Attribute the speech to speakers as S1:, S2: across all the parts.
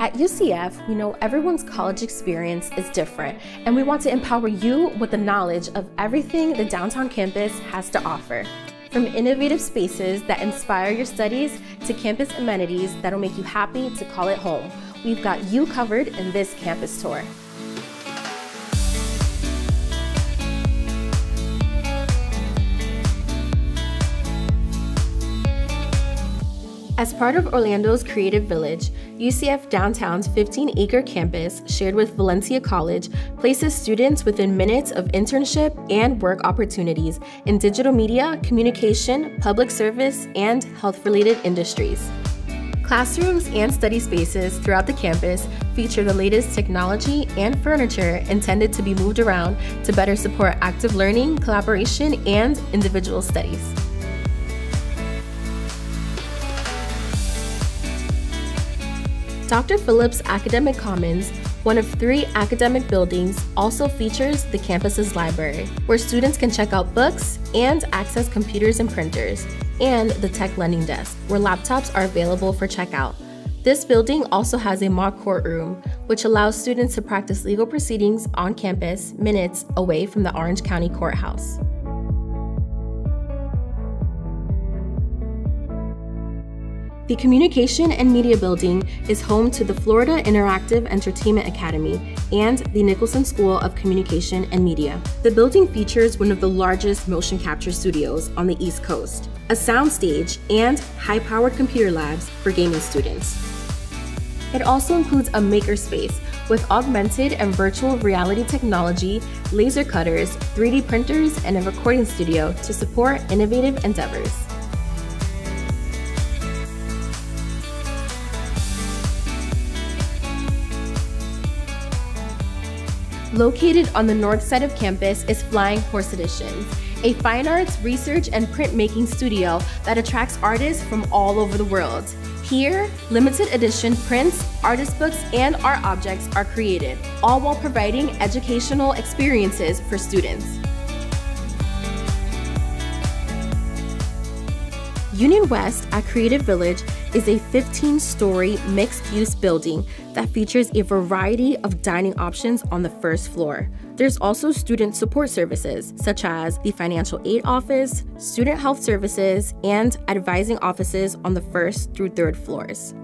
S1: At UCF, we know everyone's college experience is different, and we want to empower you with the knowledge of everything the downtown campus has to offer. From innovative spaces that inspire your studies to campus amenities that'll make you happy to call it home, we've got you covered in this campus tour. As part of Orlando's Creative Village, UCF Downtown's 15 acre campus, shared with Valencia College, places students within minutes of internship and work opportunities in digital media, communication, public service, and health related industries. Classrooms and study spaces throughout the campus feature the latest technology and furniture intended to be moved around to better support active learning, collaboration, and individual studies. Dr. Phillips Academic Commons, one of three academic buildings, also features the campus's library, where students can check out books and access computers and printers, and the tech lending desk, where laptops are available for checkout. This building also has a mock courtroom, which allows students to practice legal proceedings on campus minutes away from the Orange County Courthouse. The Communication and Media Building is home to the Florida Interactive Entertainment Academy and the Nicholson School of Communication and Media. The building features one of the largest motion capture studios on the East Coast, a soundstage, and high powered computer labs for gaming students. It also includes a makerspace with augmented and virtual reality technology, laser cutters, 3D printers, and a recording studio to support innovative endeavors. Located on the north side of campus is Flying Horse Editions, a fine arts, research, and printmaking studio that attracts artists from all over the world. Here, limited edition prints, artist books, and art objects are created, all while providing educational experiences for students. Union West at Creative Village is a 15 story mixed use building that features a variety of dining options on the first floor. There's also student support services, such as the financial aid office, student health services, and advising offices on the first through third floors.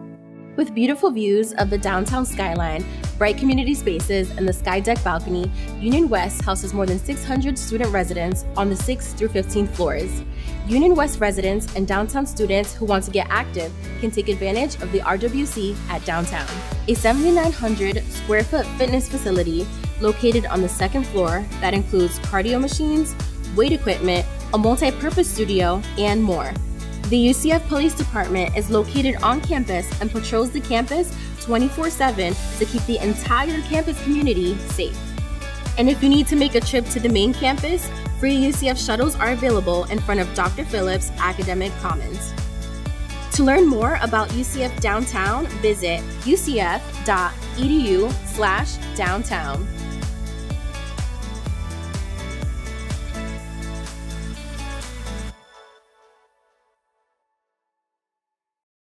S1: With beautiful views of the downtown skyline, bright community spaces, and the sky deck balcony, Union West houses more than 600 student residents on the 6th through 15th floors. Union West residents and downtown students who want to get active can take advantage of the RWC at downtown, a 7,900 square foot fitness facility located on the second floor that includes cardio machines, weight equipment, a multi purpose studio, and more. The UCF Police Department is located on campus and patrols the campus 24 7 to keep the entire campus community safe. And if you need to make a trip to the main campus, free UCF shuttles are available in front of Dr. Phillips Academic Commons. To learn more about UCF Downtown, visit ucf.edu/downtown.